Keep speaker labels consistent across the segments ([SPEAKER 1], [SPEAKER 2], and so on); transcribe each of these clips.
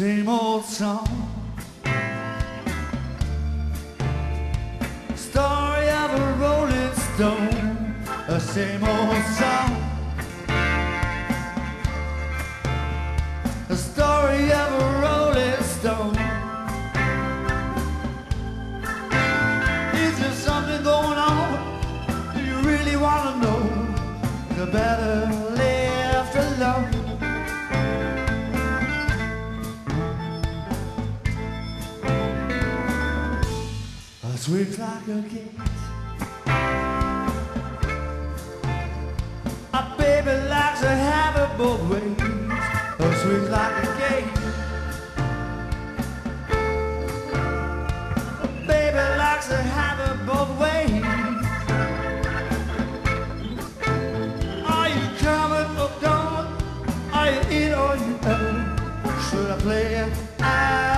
[SPEAKER 1] same old song. Story of a rolling stone, a same old song. A story of a rolling stone. Is there something going on? Do you really want to know? The better sweet like a kid. A baby likes to have it both ways. A sweet like a cake. A baby likes to have it both ways. Are you coming or going? Are you in or you out? Should I play it as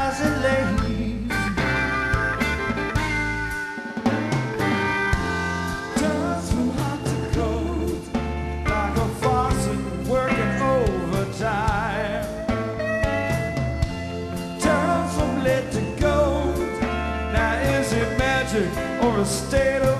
[SPEAKER 1] state of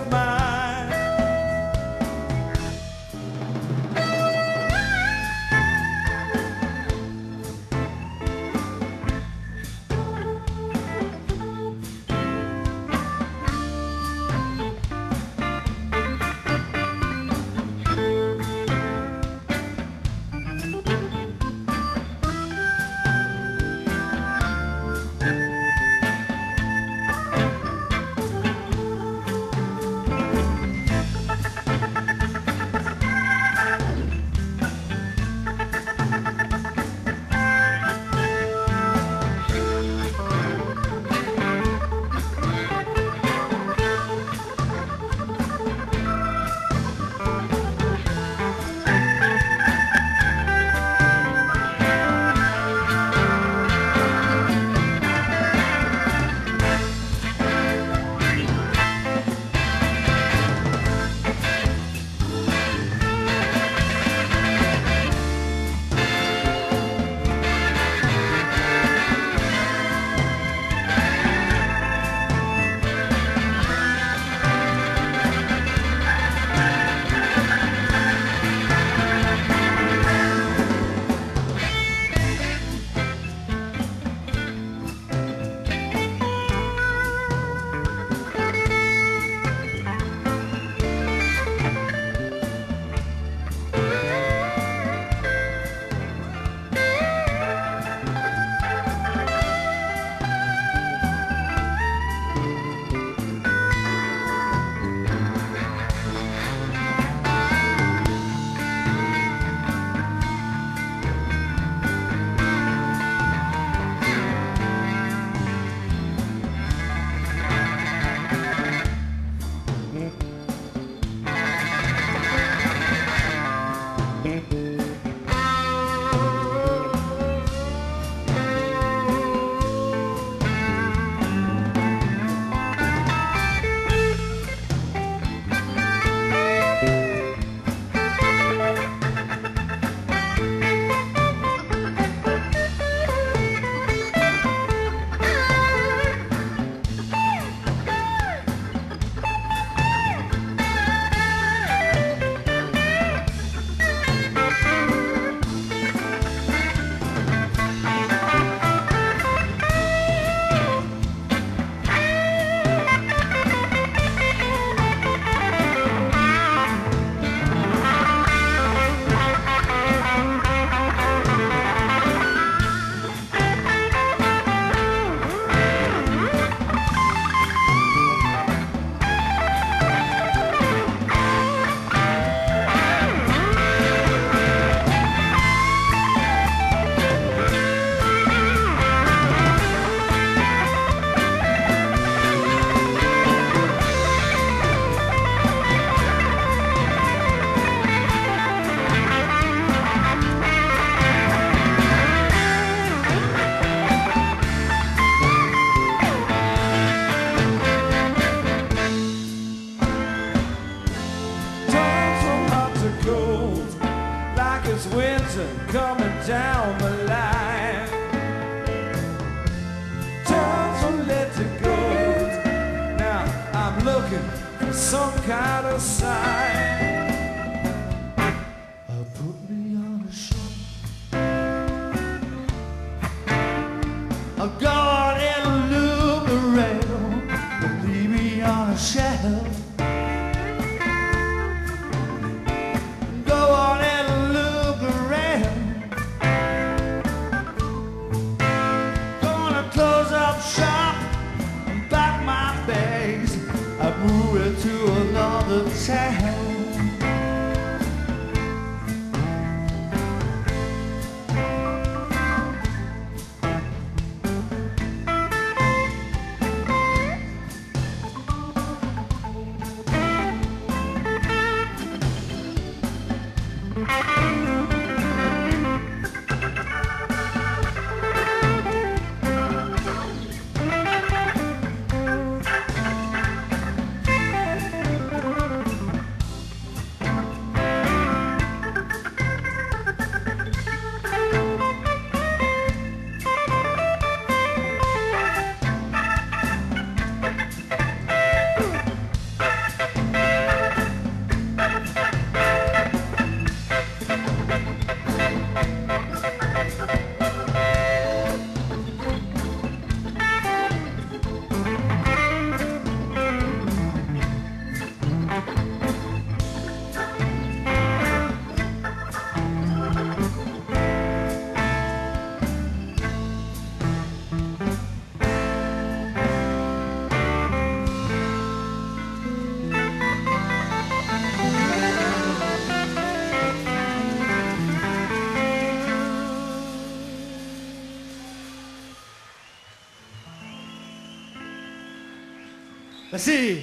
[SPEAKER 1] cold, like it's winter coming down the line. Time to let it go. Now I'm looking for some kind of sign. Así.